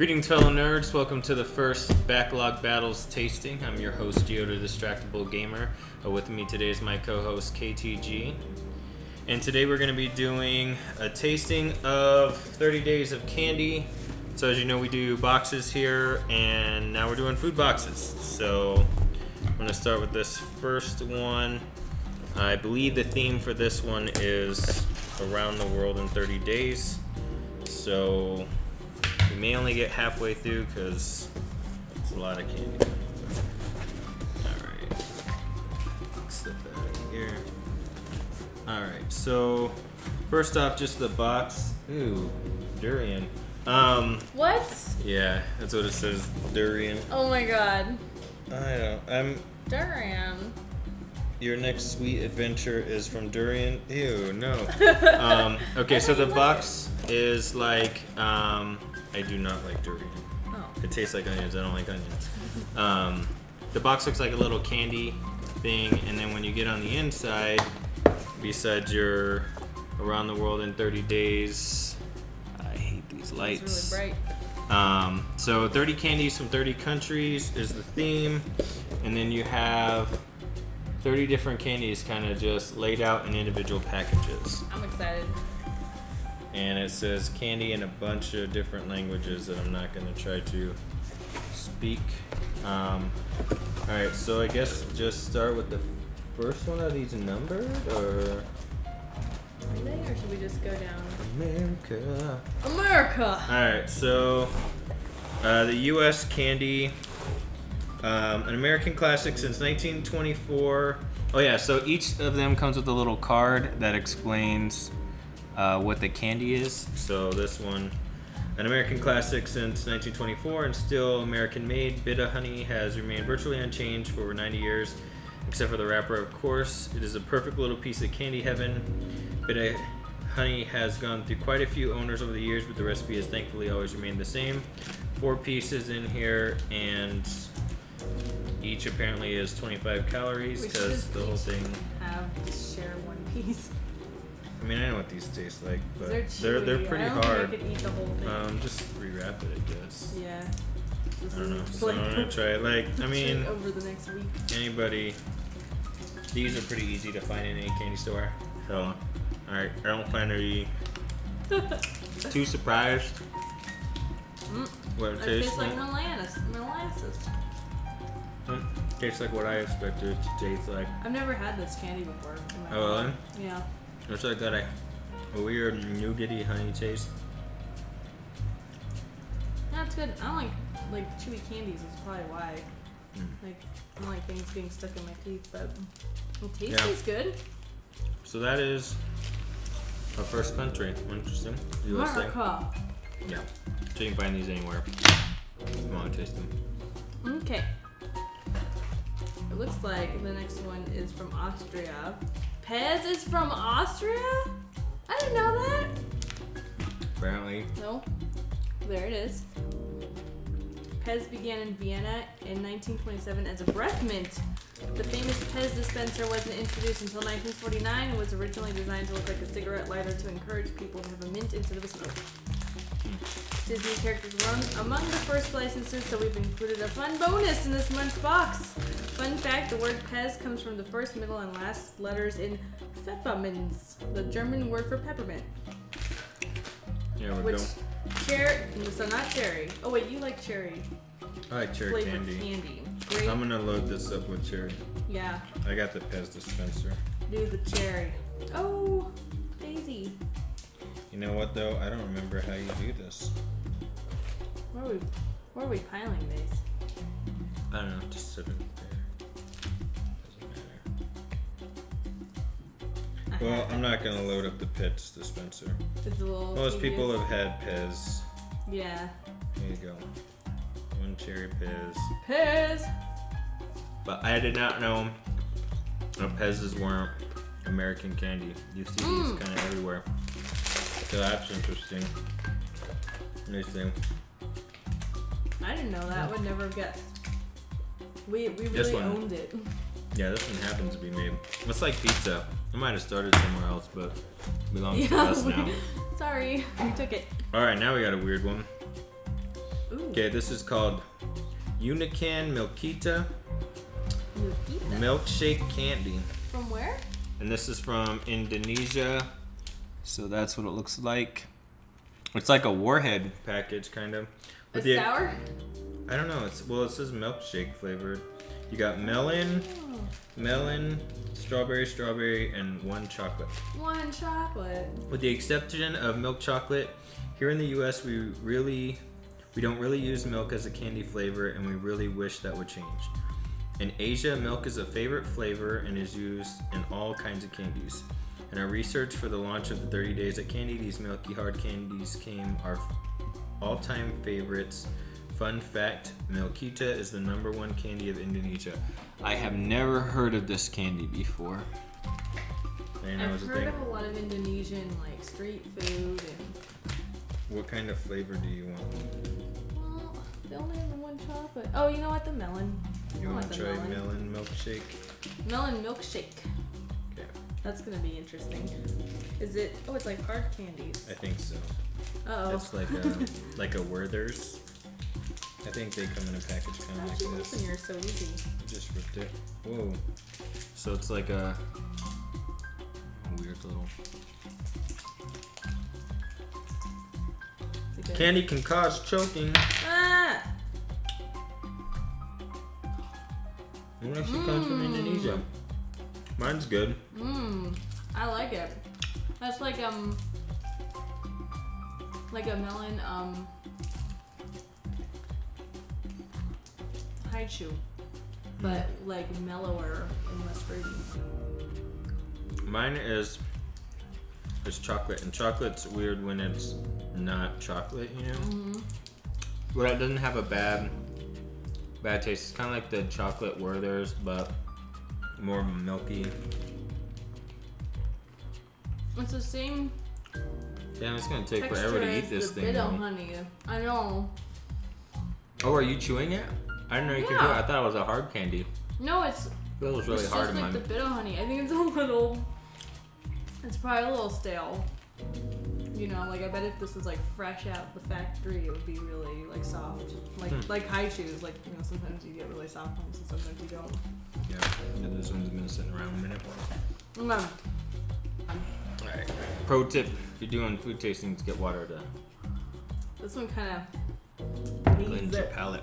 Greetings, fellow nerds. Welcome to the first Backlog Battles tasting. I'm your host, Geo the Distractible Gamer. Uh, with me today is my co host, KTG. And today we're going to be doing a tasting of 30 Days of Candy. So, as you know, we do boxes here, and now we're doing food boxes. So, I'm going to start with this first one. I believe the theme for this one is Around the World in 30 Days. So, we may only get halfway through because it's a lot of candy. Alright. Slip that out of here. Alright, so first off, just the box. Ooh, durian. Um, What? yeah, that's what it says, durian. Oh my god. I don't. I'm. Durian. Your next sweet adventure is from durian. Ew, no. um, okay, so the box is like. Um, I do not like durian. Oh. It tastes like onions. I don't like onions. Um, the box looks like a little candy thing, and then when you get on the inside, besides your around the world in 30 days, I hate these lights. It's really bright. Um, so 30 candies from 30 countries is the theme, and then you have 30 different candies kind of just laid out in individual packages. I'm excited. And it says candy in a bunch of different languages that I'm not going to try to speak. Um, Alright, so I guess just start with the first one. Are these numbered or Are they, or should we just go down? America? America! Alright, so uh, the U.S. candy, um, an American classic since 1924. Oh, yeah, so each of them comes with a little card that explains uh, what the candy is. So this one, an American classic since 1924 and still American made, Bit-O-Honey has remained virtually unchanged for over 90 years, except for the wrapper, of course. It is a perfect little piece of candy heaven. Bita Honey has gone through quite a few owners over the years, but the recipe has thankfully always remained the same. Four pieces in here, and each apparently is 25 calories because the whole each thing. Have to share one piece. I mean, I know what these taste like, but they're they're they're pretty I don't hard. Think I could eat the whole thing. Um, just rewrap it, I guess. yeah. This I don't know. So I'm gonna try it. Like, I mean, over the next week. anybody. These are pretty easy to find in any candy store. So, alright, I don't plan to be too surprised. Mm, What it it tastes tastes like like. molasses. Molasses. Tastes like what I expected it to taste like. I've never had this candy before. in my Oh, life. really? Yeah. It's like got a, a weird nougaty honey taste. Yeah, it's good. I don't like like chewy candies. That's probably why. Mm. Like I don't like things getting stuck in my teeth, but the taste Yeah. is good. So that is our first country. Interesting. USA. America. Yeah. So you can find these anywhere. If you want to taste them. Okay. It looks like the next one is from Austria. Pez is from Austria? I didn't know that. Apparently. No. There it is. Pez began in Vienna in 1927 as a breath mint. The famous Pez dispenser wasn't introduced until 1949 and was originally designed to look like a cigarette lighter to encourage people to have a mint instead of a smoke. Disney characters were among the first licenses, so we've included a fun bonus in this month's box. Fun fact, the word Pez comes from the first, middle, and last letters in Pfefferminz, the German word for peppermint. Yeah, we Which go. cherry? So not cherry. Oh wait, you like cherry I like cherry flavored candy. candy. I'm gonna load this up with cherry. yeah, I got the Pez dispenser. do the cherry. Oh, Daisy. You know what though? I don't remember how you do this. Where are we? Where are we piling these? I don't know. Just sit it there. Well, I'm not gonna load up the Pez dispenser. It's a little. Most people have had Pez. Yeah. Here you go. One cherry Pez. Pez. But I did not know that Pez's weren't American candy. You see these Mm. kind of everywhere. So that's interesting. See. I didn't know that. Would never have guessed. We we really owned it. Yeah, this one happens to be made. It's like pizza. I might have started somewhere else, but belongs to us now. Sorry, we took it. All right, now we got a weird one. Ooh. Okay, this is called Unican Milkita Lupita. Milkshake Candy. From where? And this is from Indonesia. So that's what it looks like. It's like a warhead package, kind of. A With the- sour? I don't know. It's well, it says milkshake flavored. You got melon, Oh, melon, strawberry, strawberry, and one chocolate. one chocolate. With the exception of milk chocolate, here in the U.S. we really, we don't really use milk as a candy flavor, and we really wish that would change. In Asia, milk is a favorite flavor and is used in all kinds of candies. In our research for the launch of the 30 Days of Candy, these milky hard candies came our all-time favorites. Fun fact: Milkita is the number one candy of Indonesia. I have never heard of this candy before. I know I've heard of a lot of Indonesian like street food and What kind of flavor do you want? well, they only have the one chocolate. Oh, you know what? The melon. You want to try melon. melon milkshake? Melon milkshake. Okay, That's gonna be interesting. Is it? Oh, it's like hard candies. I think so. Uh oh. It's like a like a Werther's. I think they come in a package kind of How'd you like open this. yours so easy? I just ripped it. Whoa. So it's like a, a weird little Is it good? candy can cause choking. Ah! It actually comes from Indonesia. Mine's good. Mmm. I like it. That's like um. Like a melon um. Hi-Chew, but like mellower and less fruity. Mine is is chocolate, and chocolate's weird when it's not chocolate, you know. Mm-hmm. But it doesn't have a bad bad taste. It's kind of like the chocolate Werther's, but more milky. It's the same Damn, it's gonna take forever to eat this the thing. bit of honey. I know. Oh, are you chewing it? I didn't know you could do it. I thought it was a hard candy. No, it's It was really it's hard just like mine. the bit of honey. I think it's a little. It's probably a little stale. You know, like I bet if this was like fresh out the factory, it would be really like soft. Like Hmm. like Hi-Chews. Like you know, sometimes you get really soft ones, and sometimes you don't. Yeah, yeah, this one's been sitting around a minute. Mm. Alright. Pro tip: If you're doing food tastings, get water to This one kind of cleanse your palate.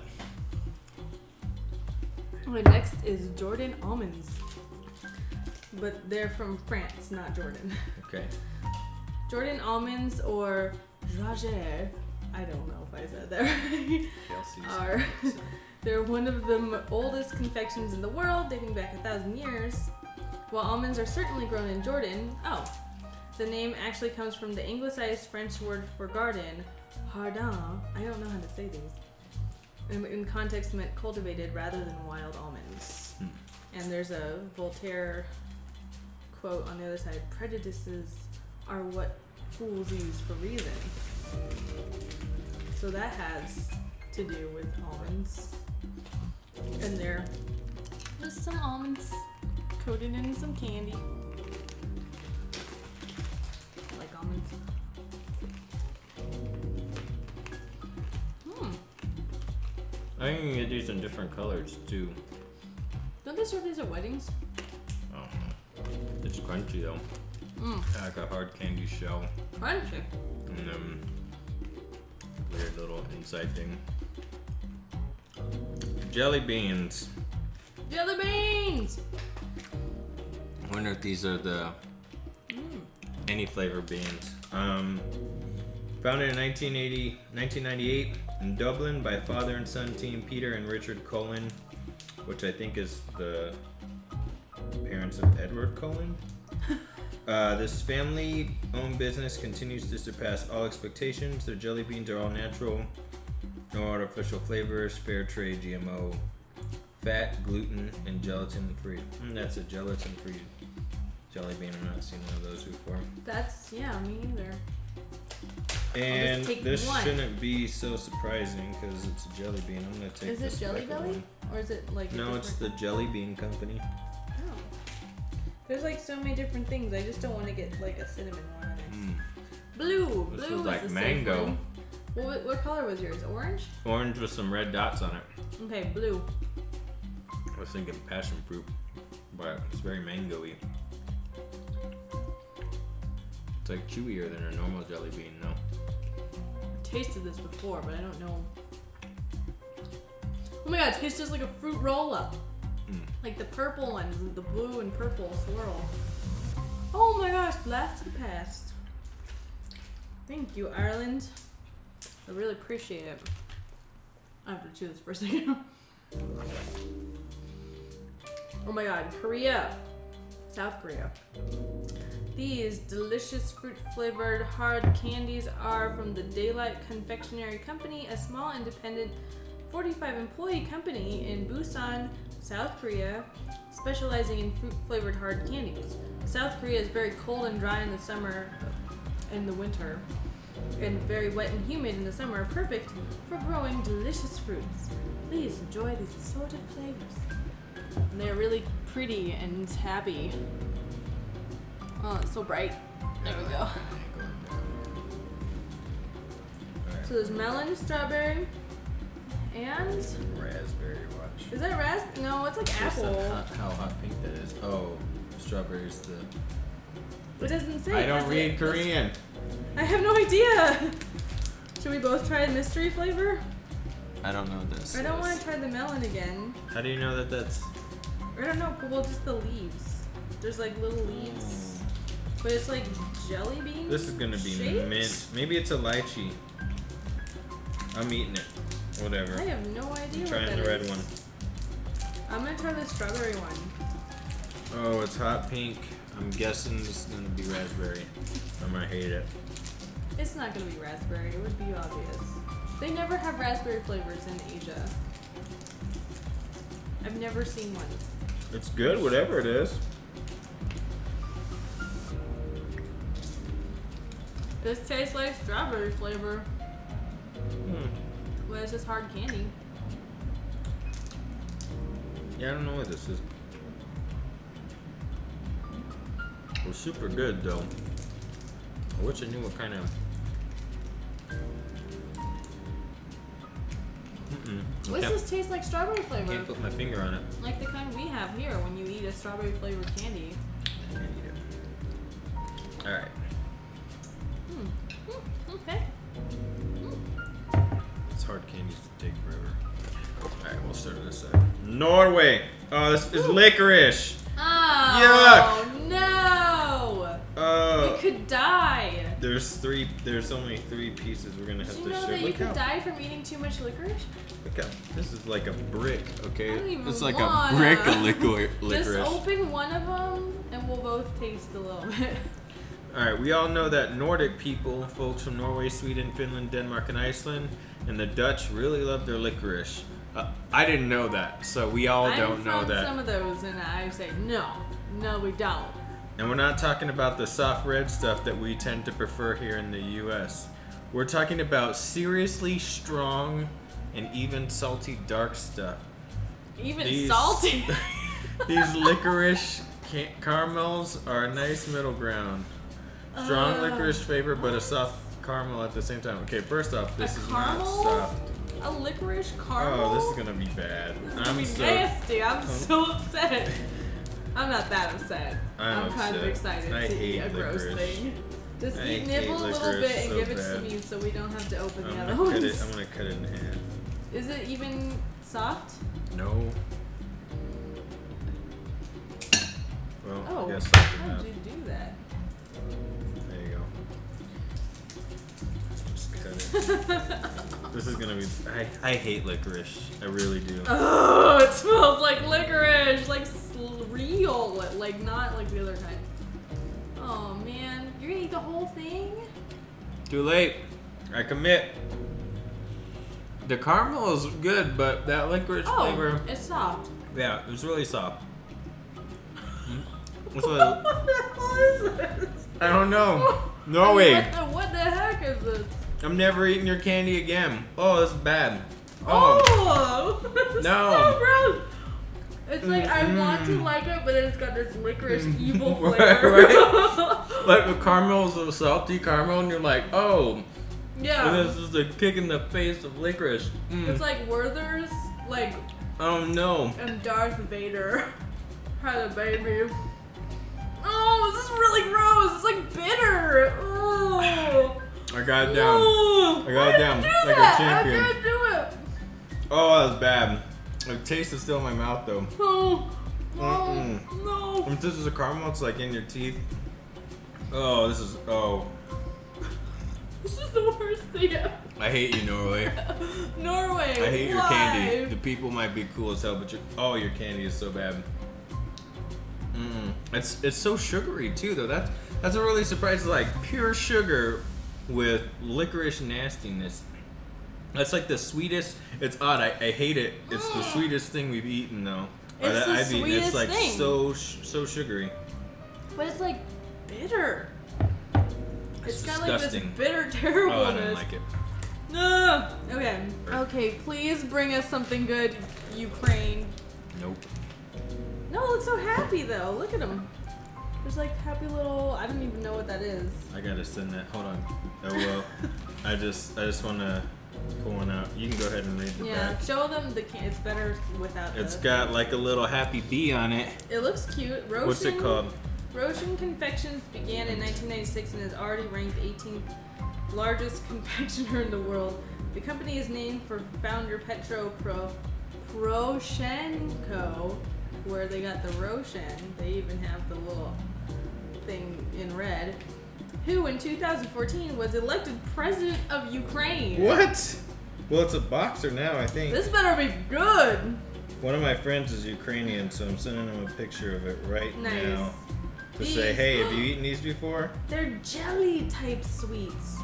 Okay, next is Jordan almonds, but they're from France, not Jordan. Okay. Jordan almonds or Jager. I don't know if I said that right, are, they're one of the oldest confections in the world, dating back a thousand years. While almonds are certainly grown in Jordan, oh, the name actually comes from the anglicized French word for garden, jardin. I don't know how to say these. In, in context, meant cultivated rather than wild almonds. Hmm. And there's a Voltaire quote on the other side: "Prejudices are what fools use for reason." So that has to do with almonds. And they're just some almonds coated in some candy. I think you can get these in different colors too. Don't they serve these at weddings? I don't know. It's crunchy though. Mmm. Like a hard candy shell. Crunchy. And then weird little inside thing. Jelly beans. Jelly beans! I wonder if these are the Mm. any flavor beans. Um, founded in 1980, 1998 in Dublin by father and son team Peter and Richard Cullen, which I think is the parents of Edward Cullen. Uh, this family-owned business continues to surpass all expectations. Their jelly beans are all natural, no artificial flavors, fair trade, GMO, fat, gluten, and gelatin-free. Mm, that's a gelatin-free jelly bean. I've not seen one of those before. That's, yeah, me either. And this one. shouldn't be so surprising because it's a jelly bean. I'm gonna take Is this it Jelly Belly? one. Or is it like No, it's the Jelly Bean Company. Oh. There's like so many different things. I just don't want to get like a cinnamon one. Mm. Blue. This Blue is like the safe mango. one. What, what color was yours? Orange? Orange with some red dots on it. Okay, blue. I was thinking passion fruit, but it's very mango-y. It's like chewier than a normal jelly bean, though. Tasted this before, but I don't know. Oh my god, it tastes just like a fruit roll up. Mm. Like the purple ones, the blue and purple swirl. Oh my gosh, blast to the past. Thank you, Ireland. I really appreciate it. I have to chew this for a second. oh my god, Korea. South Korea. These delicious fruit flavored hard candies are from the Daylight Confectionery Company, a small independent 45 employee company in Busan, South Korea, specializing in fruit flavored hard candies. South Korea is very cold and dry in the summer and the winter, and very wet and humid in the summer, perfect for growing delicious fruits. Please enjoy these assorted flavors. And they're really pretty and happy. Oh, it's so bright. There we go. So there's melon, strawberry, and Raspberry, watch. Is that ras? No, it's like apple. How, how hot pink that is. Oh, strawberry's the. It doesn't say. I don't read it? Korean. I have no idea. Should we both try the mystery flavor? I don't know this. I don't want to try the melon again. How do you know that that's? I don't know. Well, just the leaves. There's like little leaves, but it's like jelly bean. This is gonna be shaped? mint. Maybe it's a lychee. I'm eating it. Whatever. I have no idea. what Trying the red one. I'm gonna try the strawberry one. Oh, it's hot pink. I'm guessing this is gonna be raspberry. I'm gonna hate it. It's not gonna be raspberry. It would be obvious. They never have raspberry flavors in Asia. I've never seen one. It's good, whatever it is. This tastes like strawberry flavor. Hmm. Well, it's just hard candy. Yeah, I don't know what this is. It was super good though. I wish I knew what kind of. Mm-mm. I What's can't, this taste like strawberry flavor? I can't put my finger on it. Like the kind we have here when you eat a strawberry flavored candy. I hard candies to take forever. Alright, we'll start on this side. Norway! Oh, this is licorice! Oh Yuck! no! Uh, oh, We could die. there's three, there's only three pieces we're gonna have to share. Did you to know share. that you could how, die from eating too much licorice? look how, this is like a brick, okay? I don't even It's like wanna. a brick of licorice. Just open one of them and we'll both taste a little bit. Alright, we all know that Nordic people, folks from Norway, Sweden, Finland, Denmark, and Iceland, and the Dutch really love their licorice. Uh, I didn't know that, so we all I don't know that. some of those and I say no, no we don't. And we're not talking about the soft red stuff that we tend to prefer here in the US. We're talking about seriously strong and even salty dark stuff. Even These- salty. These licorice caramels are a nice middle ground. Strong Uh. licorice flavor, but a soft caramel at the same time. Okay, first off, this is caramel? not soft. a licorice caramel. Oh, this is gonna be bad. This is gonna I'm be so. nasty. I'm so upset. I'm not that upset. I'm kind of excited I to eat a gross thing. Just eat, nibble a little bit and so give it bad. to me so we don't have to open the I'm other gonna, ones. it, I'm gonna cut it in half. Is it even soft? No. Well, Oh, I guess how did you do that? Just cut it. this is gonna be. I, I hate licorice. I really do. Oh, it smells like licorice, like real, like not like the other kind. Oh man, you're gonna eat the whole thing? Too late. I commit. The caramel is good, but that licorice Oh, flavor. it's soft. Yeah, it's really soft. It's what like, the hell is this? I don't know. What Norway. the, what the heck is this? I'm never eating your candy again. Oh, that's bad. Oh. Oh, No. so. It's like I want to Mm. like it, but then it's got this licorice Mm. evil Right, flavor. right. Like the caramel is a salty caramel, and you're like, oh, Yeah. And this is a kick in the face of licorice. Mm. It's like Werther's, like, oh no. and Darth Vader had a baby. Oh, this is really gross. It's like bitter. Oh. I got it down. I got it down do like a champion. I can't do it. Oh, that was bad. The taste is still in my mouth though. Oh, no, Mm-mm. no. If this is a caramel, it's like in your teeth. Oh, this is. Oh, This is the worst thing ever. I hate you, Norway. Norway. I hate your candy. The people might be cool as hell, but your oh, your candy is so bad. Mm. It's it's so sugary too, though. That's that's a really surprise. Like pure sugar with licorice nastiness. That's like the sweetest. It's odd. I, I hate it. It's the Mm. sweetest thing we've eaten though. It's that the I've eaten. It's sweetest like thing. so sh- so sugary. But it's like bitter. It's it's got like disgusting. this bitter Oh, I terribleness. didn't like it. No. Okay. Okay. Please bring us something good, Ukraine. Nope. No, look so happy though. Look at him. There's like happy little. I don't even know what that is. I gotta send that. Hold on. Oh well. I just I just wanna pull one out. You can go ahead and read the Yeah. back. Show them the can. It's better without. It's the, got like a little happy bee on it. It looks cute. Roshen, What's it called? Roshen Confections began in 1996 and is already ranked 18th largest confectioner in the world. The company is named for founder Petro Pro Poroshenko, where they got the Roshen. They even have the little thing in red. Who in 2014 was elected president of Ukraine. What? Well, it's a boxer now, I think. This better be good. One of my friends is Ukrainian, so I'm sending him a picture of it right Nice. now to say, hey, have you eaten these before? They're jelly type sweets.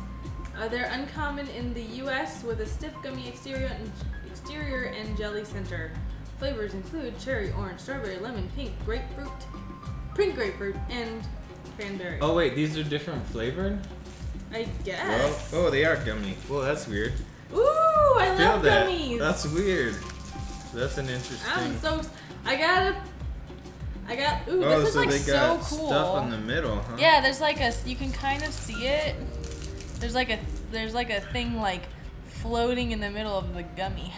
Uh, they're uncommon in the U.S. with a stiff gummy exterior and exterior and jelly center. Flavors include cherry, orange, strawberry, lemon, pink, grapefruit, pink grapefruit, and cranberry. Oh wait, these are different flavored. I Well, guess. oh, they are gummy. Well, that's weird. Ooh, I Feel love that? gummies. That's weird. That's an interesting. I'm so. I got. I got. Ooh, oh, this is so like they so got cool. stuff in the middle, huh? Yeah, there's like a you can kind of see it. There's like a there's like a thing like floating in the middle of the gummy.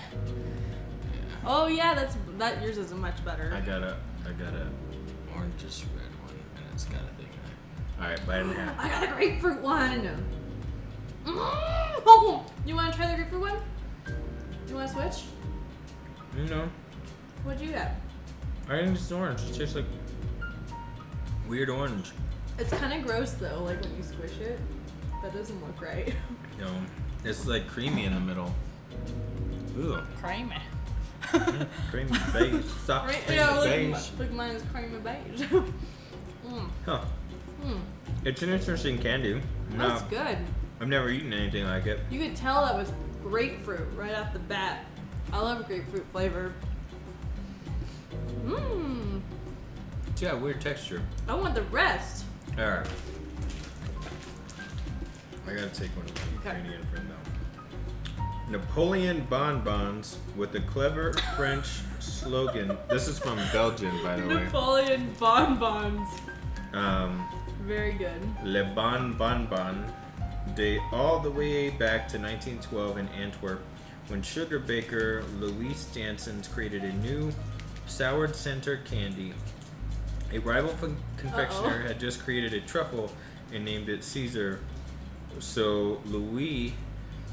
Oh yeah, that's that yours is much better. I got a, I got a orangish red one, and it's got a thing in it. All right, bite it in half. I got a grapefruit one. Mm. Oh, you want to try the grapefruit one? You want to switch? You know, What'd you get? I think it's orange. It tastes like weird orange. It's kind of gross though, like when you squish it. That doesn't look right. You know, it's like creamy in the middle. Ooh, Creamy. creamy beige, soft Right? creamy Yeah, look, beige. look, mine is creamy beige. mm. Huh. Mm. It's an interesting candy. No, That's good. I've never eaten anything like it. You could tell that was grapefruit right off the bat. I love grapefruit flavor. Mmm. It's got a weird texture. I want the rest. All right. I gotta take one of my Okay. Ukrainian friend now. Napoleon bonbons with a clever French slogan. This is from Belgium, by the way. Napoleon bonbons. Um, Very good. Le Bon Bon Bon date all the way back to 1912 in Antwerp when sugar baker Louis Janssens created a new soured center candy. A rival confectioner Uh-oh. had just created a truffle and named it Caesar. So Louis,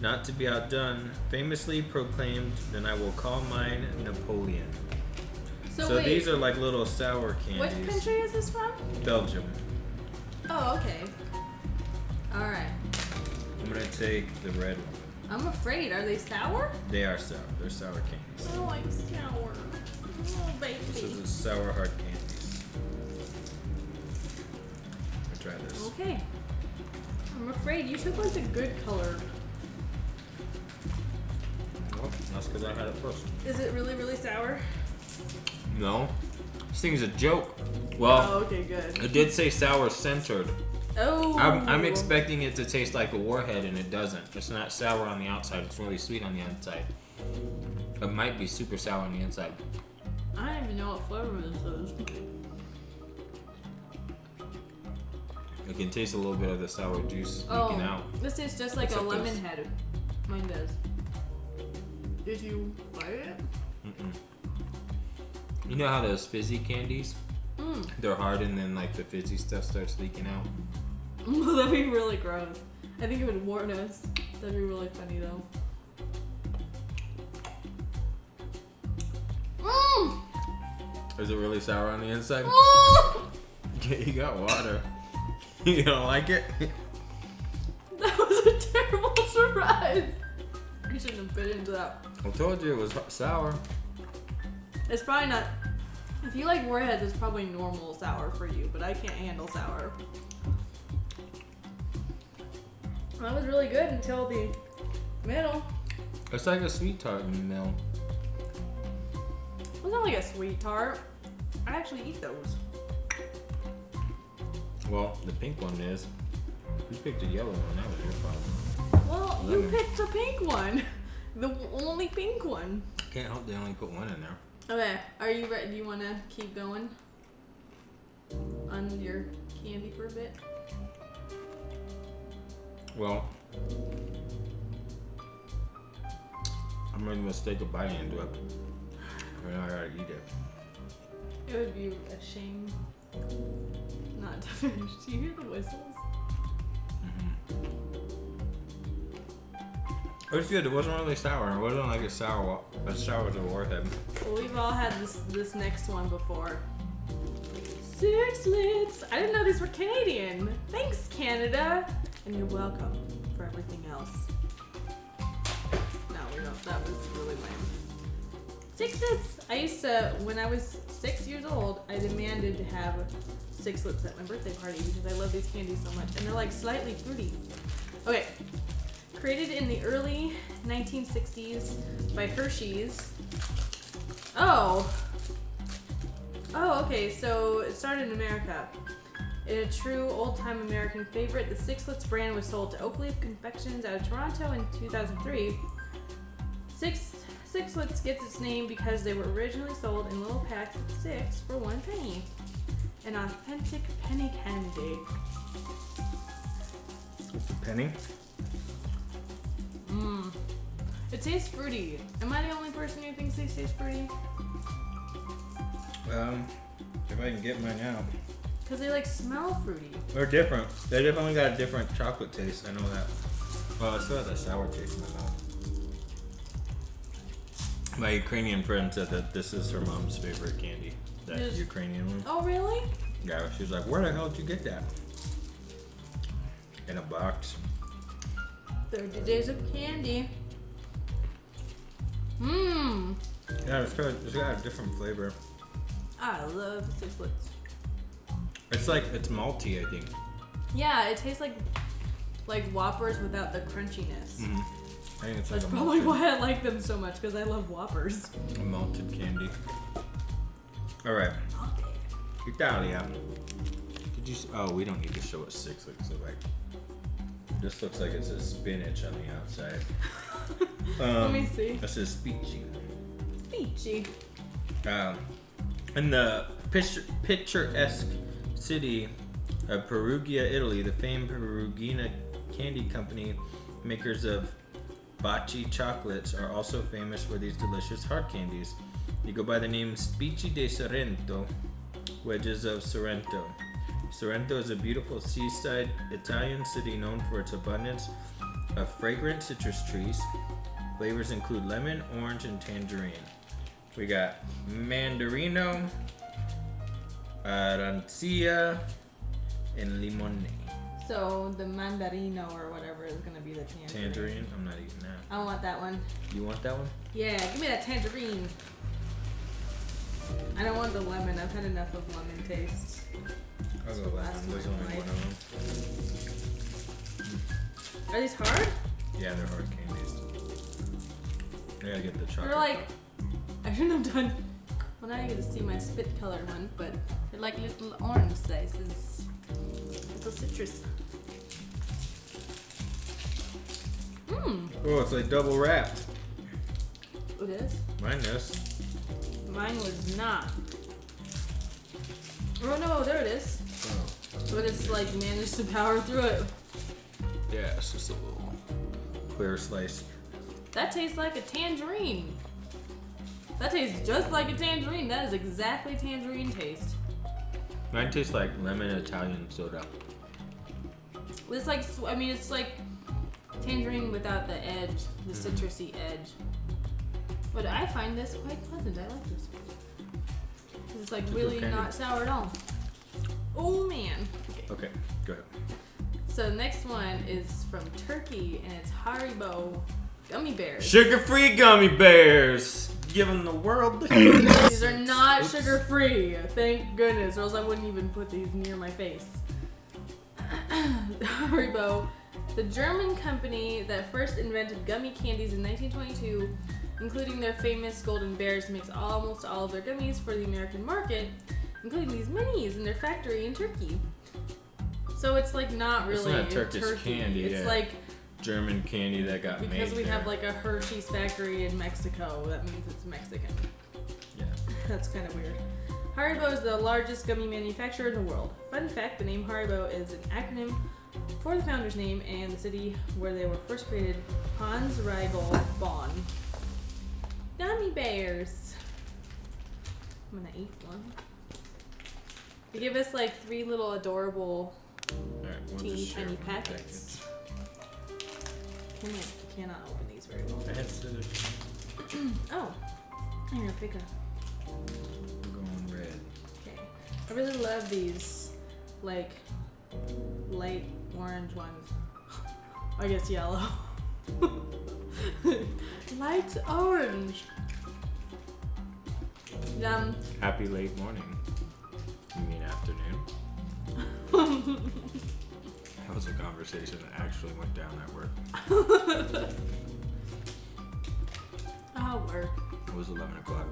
not to be outdone, famously proclaimed, "Then I will call mine Napoleon." So, So, these are like little sour candies. which country is this from? Belgium. Oh, okay. All right. I'm gonna take the red one. I'm afraid. Are they sour? They are sour. They're sour I candies. don't like sour. Oh, This baby. This is a sour hard candies. I'll try this. Okay. I'm afraid you took like the good color. Well, that's because I had it first. Is it really, really sour? No. This thing's a joke. Oh, Well, okay, good. it did say sour centered. Oh. I'm, I'm expecting it to taste like a warhead, and it doesn't. It's not sour on the outside. It's really sweet on the inside. It might be super sour on the inside. I don't even know what flavor this is. You can taste a little bit of the sour juice Oh, leaking out. this tastes just like Except a lemon this. head. Mine does. Did you buy it? Mm-mm. You know how those fizzy candies? Mm. They're hard and then like the fizzy stuff starts leaking out. That'd be really gross. I think it would warn us. That'd be really funny though. Mmm! Is it really sour on the inside? Mm! Yeah, you got water. you don't like it? That was a terrible surprise. I shouldn't have bit into that. I told you it was sour. It's probably not. If you like warheads, it's probably normal sour for you, but I can't handle sour. That was really good until the middle. It's like a sweet tart in the middle. It's not like a sweet tart. I actually eat those. Well, the pink one is. You picked a yellow one. That was your problem. Well, you picked a pink one. The only pink one. Can't help they only put one in there. Okay, are you ready? Do you want to keep going on your candy for a bit? Well, I'm ready to take a bite into it. And I gotta eat it. It would be a shame not to finish. Do you hear the whistles? Mm-hmm. It was good. It wasn't really sour. It wasn't like a sour, a sour as a warhead. Well, we've all had this this next one before. Sixlets. I didn't know these were Canadian. Thanks, Canada, and you're welcome for everything else. No, we don't. That was really lame. Sixlets. I used to when I was six years old. I demanded to have Sixlets at my birthday party because I love these candies so much, and they're like slightly fruity. Okay. Created in the early 1960s by Hershey's. Oh. Oh, okay. So it started in America. In a true old-time American favorite, the Sixlets brand was sold to Oakleaf Confections out of Toronto in 2003. Six Sixlets gets its name because they were originally sold in little packs of six for one penny. An authentic penny candy. Penny? Mmm. It tastes fruity. Am I the only person who thinks these taste fruity? Um, if I can get mine out. Because they like smell fruity. They're different. They definitely got a different chocolate taste. I know that. Well, I still have that sour taste in my mouth. My Ukrainian friend said that this is her mom's favorite candy. That. Ukrainian one. Oh, really? Yeah, she was like, "Where the hell did you get that?" In a box. 30 days of candy. Mmm. Yeah, it's got, it's got a different flavor. I love Sixlets. It's like it's malty, I think. Yeah, it tastes like like Whoppers without the crunchiness. hmm I think it's like That's a probably why I like them so much because I love Whoppers. a malted candy. All right, Italia. Did you? Oh, we don't need to show what six looks like. This looks like it says spinach on the outside. Let me Um, see. It says peachy. Peachy. Um, in the picture, picturesque city of Perugia, Italy, the famed Perugina Candy Company, makers of Baci chocolates, are also famous for these delicious hard candies. They go by the name Spicci de Sorrento, wedges of Sorrento. Sorrento is a beautiful seaside Italian city known for its abundance of fragrant citrus trees. Flavors include lemon, orange, and tangerine. We got Mandarino, Arancia, and Limone. So the mandarino or whatever is gonna be the tangerine. Tangerine? I'm not eating that. I want that one. You want that one? Yeah, give me that tangerine. I don't want the lemon. I've had enough of lemon taste. I'll go last. That's There's only one of them. Are these hard? Yeah, they're hard candies. I gotta get the chocolate. They're like I shouldn't have done. Well, now you get to see my spit colored one, but they're like little orange slices. Little citrus. Mmm. Oh, it's like double wrapped. It is. Mine is. Mine was not. Oh no, there it is. But it's like managed to power through it. Yeah, it's just a little clear slice. That tastes like a tangerine. That tastes just like a tangerine. That is exactly tangerine taste. Mine tastes like lemon Italian soda. It's like I mean it's like tangerine without the edge, the Mhm. citrusy edge. But I find this quite pleasant. I like this. It's like It's really not sour at all. Oh man. Okay. Okay, go ahead. So next one is from Turkey and it's Haribo gummy bears. Sugar-free gummy bears, giving the world the These are not sugar free. Thank goodness, or else I wouldn't even put these near my face. Haribo, the German company that first invented gummy candies in 1922, including their famous golden bears, makes almost all of their gummies for the American market, including these minis in their factory in Turkey. So it's like not It's really not Turkish Turkey. candy, It's yeah. like German candy that got made because we there. have like a Hershey's factory in Mexico, that means it's Mexican. yeah. That's kind of weird. Haribo is the largest gummy manufacturer in the world. Fun fact the name Haribo is an acronym for the founder's name and the city where they were first created Hans Riegel Bonn. Gummy bears. I'm gonna eat one. They give us like three little adorable right, we'll teeny tiny packets. Can't, cannot open these very well. I had scissors. Oh, here, pick up. We're going red. Okay. I really love these, like, light orange ones. I guess yellow. light orange. Um, Happy late morning. You mean afternoon? That was a conversation that actually went down at work. I'll ah, work. It was 11 o'clock.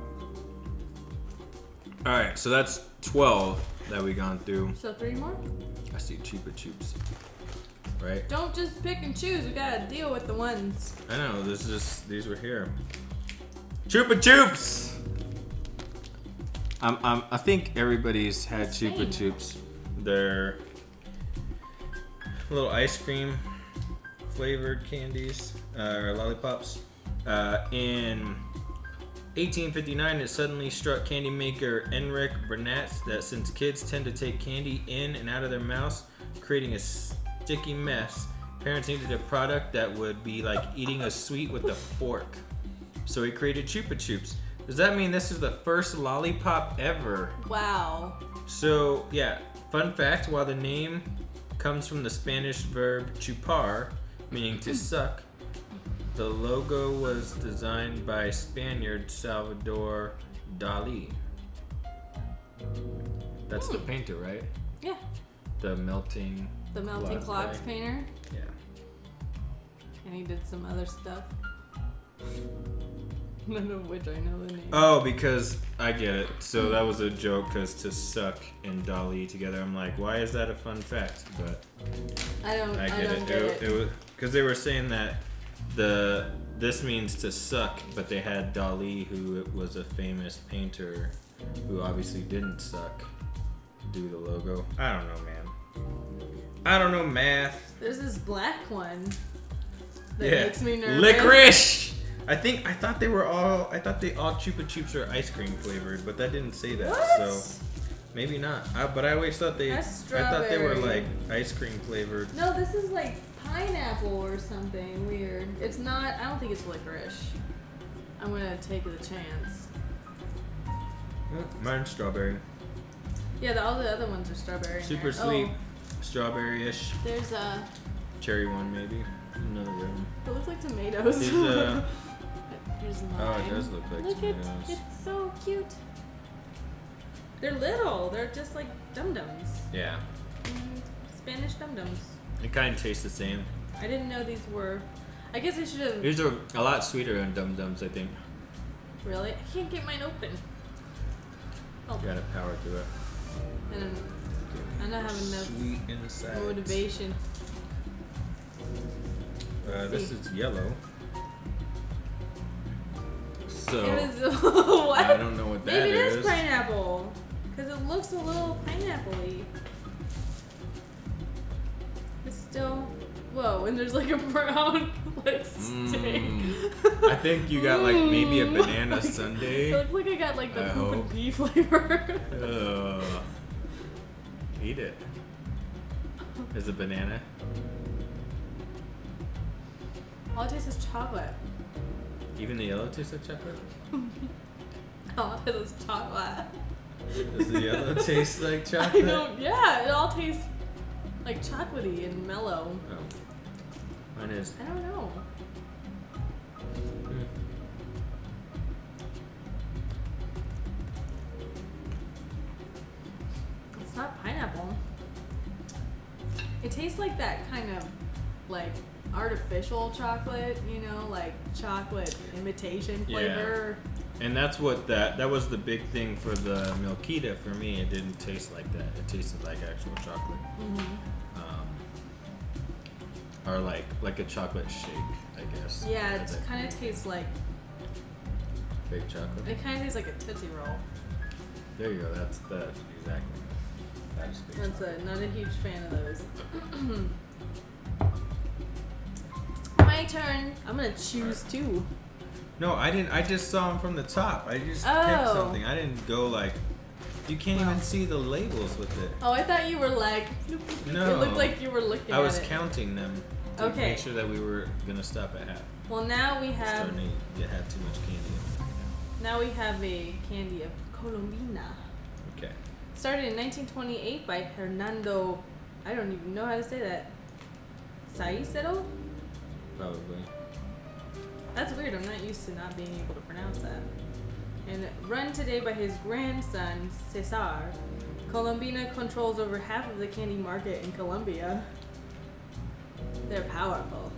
All right, so that's 12 that we gone through. So three more? I see Chupa Chups. Right? Don't just pick and choose. We gotta deal with the ones. I know, this is these were here. Chupa Chups! I'm, I'm, I think everybody's had Chupa Chups. They're little ice cream flavored candies uh, or lollipops. Uh, in 1859, it suddenly struck candy maker Enric Bernat that since kids tend to take candy in and out of their mouths, creating a sticky mess, parents needed a product that would be like eating a sweet with a fork. So he created Chupa Chups. Does that mean this is the first lollipop ever? Wow. So, yeah, fun fact while the name comes from the Spanish verb chupar, meaning to hmm. suck, the logo was designed by Spaniard Salvador Dali. That's the hmm. painter, right? Yeah. The melting. The melting Clock clocks guy. painter. Yeah. And he did some other stuff. None of which I know the name. Oh, because I get it. So that was a joke because to suck and Dali together, I'm like, why is that a fun fact? But I don't. I I, get don't it. get It, it. it was because they were saying that the this means to suck, but they had Dali, who was a famous painter, who obviously didn't suck, do the logo. I don't know, man. I don't know math. There's this black one that yeah, makes me nervous. licorice. I think I thought they were all. I thought they all Chupa Chups are ice cream flavored, but that didn't say that. What? So maybe not. I, but I always thought they. I thought they were like ice cream flavored. No, this is like pineapple or something weird. It's not. I don't think it's licorice. I'm gonna take the chance. Mine's strawberry. Yeah, the, all the other ones are strawberry. Super sweet, Oh, strawberry-ish, there's a. cherry one maybe. Another one. It looks like tomatoes. These, uh, Here's Oh, it does look like Look tomatoes. at it's so cute. They're little. They're just like dum dums. Yeah. Spanish dum dums. It kind of tastes the same. I didn't know these were. I guess I should have. These are a lot sweeter than Dum Dums, I think. Really? I can't get mine open. Oh, You gotta power through it. and I don't have enough Sweet inside. motivation. Uh, this is yellow. So It is what? I don't know what that Maybe it is. is pineapple. Because it looks a little pineapple-y. Still, whoa, and there's like a brown like stain. Mm. I think you got like maybe a banana sundae. It looks like I got like the I poop and pee flavor. Ugh. Eat it. Is it banana? All it tastes is chocolate. Even the yellow tastes like chocolate? oh, it is chocolate. Does the yellow taste like chocolate? don't. Yeah, it all tastes like chocolatey and mellow. Oh. Mine is. I don't know. mm. It's not pineapple. It tastes like that kind of like artificial chocolate, you know, like chocolate imitation flavor. Yeah. And that's what that that was the big thing for the Milkita for me. It didn't taste like that. It tasted like actual chocolate, hmm um, or like like a chocolate shake, I guess. Yeah, it kind of tastes like fake chocolate. it kind of tastes like a tootsie roll. There you go. That's that exactly. That That's a, not a huge fan of those. Turn. I'm gonna choose two. No, I didn't. I just saw them from the top. I just picked Oh. something. I didn't go like. You can't even see the labels with it. Oh, I thought you were like. No. It looked like you were looking I was it. counting them to Okay. make sure that we were gonna stop at half. Well, now we have Starting to have too much candy. in now we have a candy of Colombina. Okay. Started in 1928 by Hernando. I don't even know how to say that. Saicero? Probably. That's weird. I'm not used to not being able to pronounce that. And run today by his grandson, Cesar. Colombina controls over half of the candy market in Colombia. They're powerful.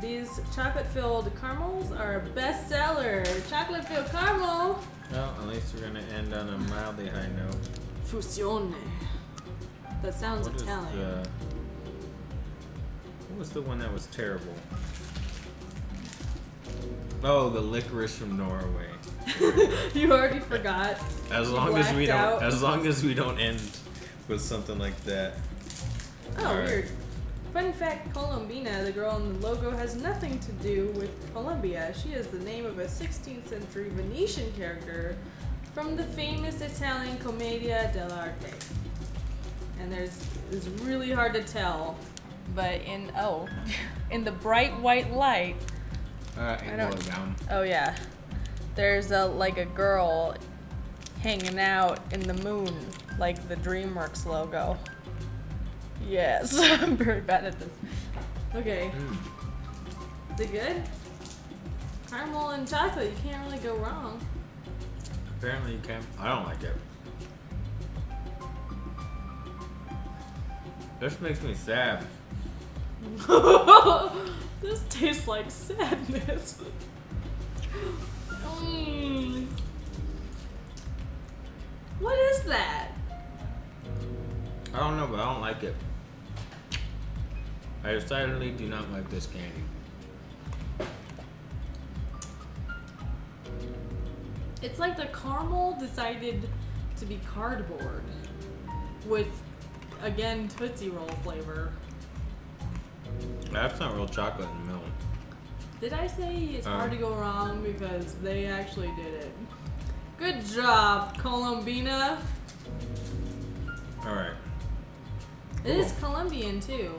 These chocolate filled caramels are a bestseller. Chocolate filled caramel. Well, at least we're gonna end on a mildly high note. Fusione. That sounds What Italian. Was the one that was terrible? Oh, the licorice from Norway. you already forgot. As long as we don't, out. as long as we don't end with something like that. Oh, Alright. weird. Fun fact Colombina, the girl in the logo, has nothing to do with Colombia. She is the name of a 16th century Venetian character from the famous Italian Commedia dell'arte. And there's it's really hard to tell, but in oh, in the bright white light, Uh, I don't- down. oh yeah, there's a like a girl hanging out in the moon, like the DreamWorks logo. Yes, I'm very bad at this. Okay, Mm. is it good? Caramel and chocolate, you can't really go wrong. Apparently you can. I don't like it. This makes me sad. this tastes like sadness. Mm. What is that? I don't know, but I don't like it. I decidedly do not like this candy. It's like the caramel decided to be cardboard with, again, Tootsie Roll flavor. That's not real chocolate and milk. Did I say it's Uh. hard to go wrong because they actually did it? Good job, Colombina. All right. It is Cool. Colombian too.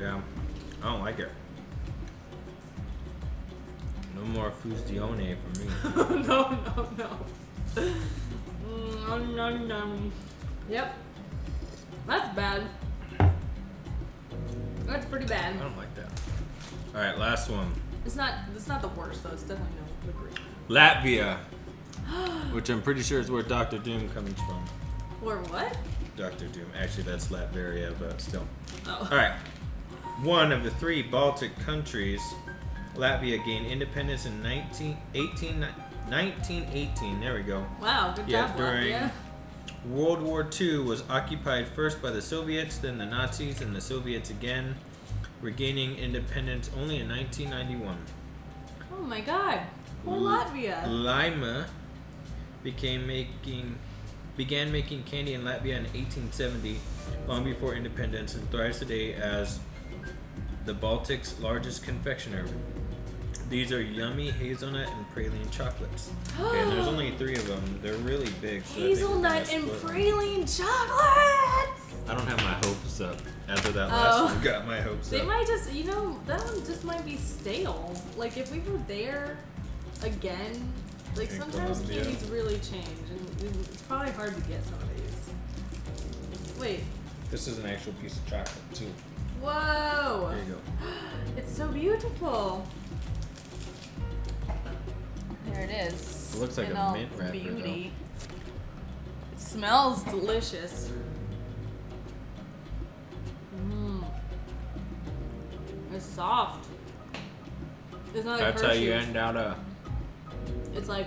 Yeah. I don't like it. No more fusione for me. no, no, no. Mm, Nom, nom, nom. Yep. That's bad. That's pretty bad. I don't like that. All right, last one. It's not. It's not the worst though. It's definitely no. Latvia, which I'm pretty sure is where Doctor Doom comes from. Or what? Doctor Doom. Actually, that's Latveria, but still. Oh. All right. One of the three Baltic countries, Latvia gained independence in 19, 18, 1918. There we go. Wow. Good Yeah, job, during- Latvia. World War II was occupied first by the Soviets, then the Nazis, and the Soviets again, regaining independence only in 1991. Oh my God. Latvia. Laima became making began making candy in Latvia in 1870 long before independence and thrives today as the Baltic's largest confectioner. These are yummy hazelnut and praline chocolates. Okay, and there's only three of them. They're really big. So I think we're Hazelnut and praline chocolates. I don't have my hopes up. After that Oh. last one, got my hopes They up. might just, you know, that one just might be stale. Like if we were there again, like sometimes candies really change, and it's probably hard to get some of these. Wait, This is an actual piece of chocolate too. whoa! There you go. It's so beautiful. There it is. It looks like in a mint wrapper, beauty. It smells delicious. Mmm. It's soft. It's not like That's how you end out a. It's like.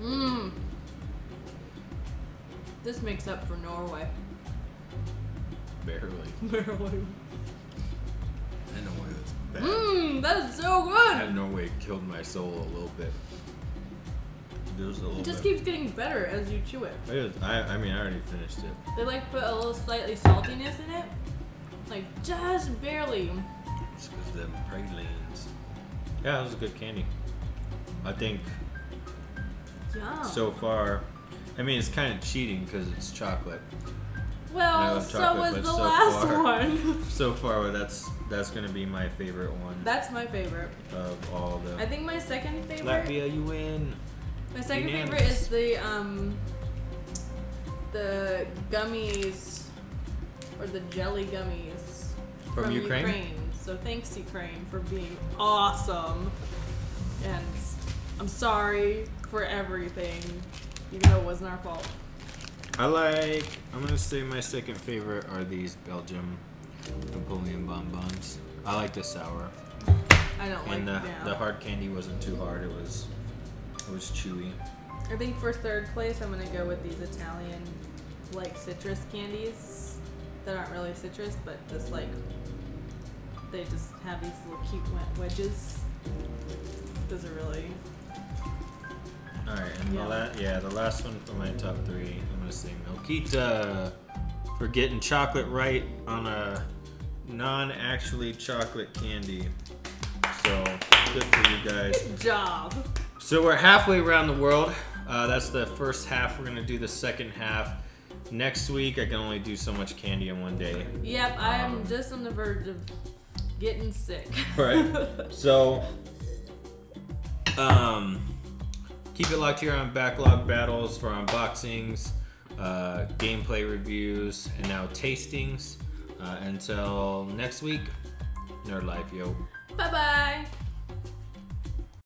Mmm. This makes up for Norway. Barely. Barely. Bad. Mmm, that's so good. know it killed my soul a little bit. Just a little It just bit. keeps getting better as you chew it. It is, I, I mean, I already finished it. They like put a little slightly saltiness in it, like just barely. It's because them pralines. Yeah, it was a good candy. I think Yum. so far. I mean, it's kind of cheating because it's chocolate. well, no, so was the so last far- one. So far, that's that's gonna be my favorite one That's my favorite. of all the. I think my second favorite. Latvia, you win. My second Unanimous. favorite is the um the gummies or the jelly gummies From Ukraine? So thanks Ukraine for being awesome. And I'm sorry for everything, even though it wasn't our fault. I like. I'm gonna say my second favorite are these Belgium Napoleon bonbons. I like the sour, I don't and the like yeah. the hard candy wasn't too hard. It was it was chewy. I think for third place, I'm gonna go with these Italian, like citrus candies that aren't really citrus, but just like they just have these little cute wedges. Those are really All right, and Yeah. the la- yeah, the last one for my top three. I'm gonna say Milkita for getting chocolate right on a non-actually chocolate candy. So good for you guys. good job. So we're halfway around the world. Uh, that's the first half. We're gonna do the second half next week. I can only do so much candy in one day. Yep, I am Um, just on the verge of getting sick. Right. So, um, keep it locked here on Backlog Battles for unboxings, uh, gameplay reviews, and now tastings. Uh, until next week, Nerd Life, yo. bye bye.